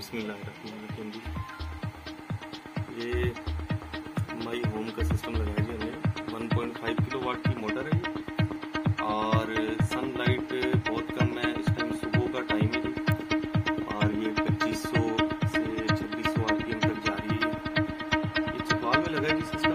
बिस्मिल्लाहिर्रहमानिर्रहीम। ये my home का सिस्टम लगाया गया है 1.5 किलो वाट की मोटर है और सनलाइट बहुत कम है, इस टाइम सुबह का टाइम है। और ये 2500 से 2600 आरपीएम तक जा रही है। ये चकवाल में लगा है सिस्टम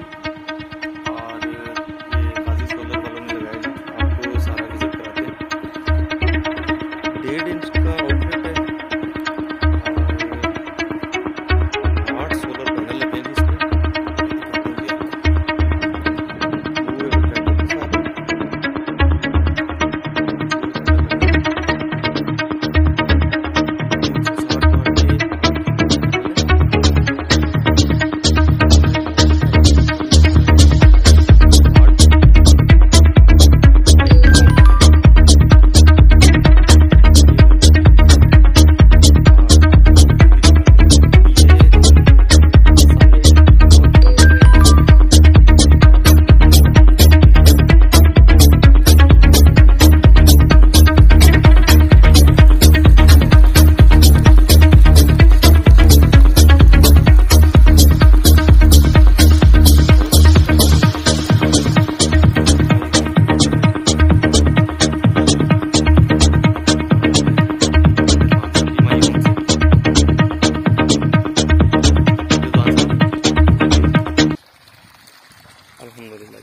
अलहमदिल्ला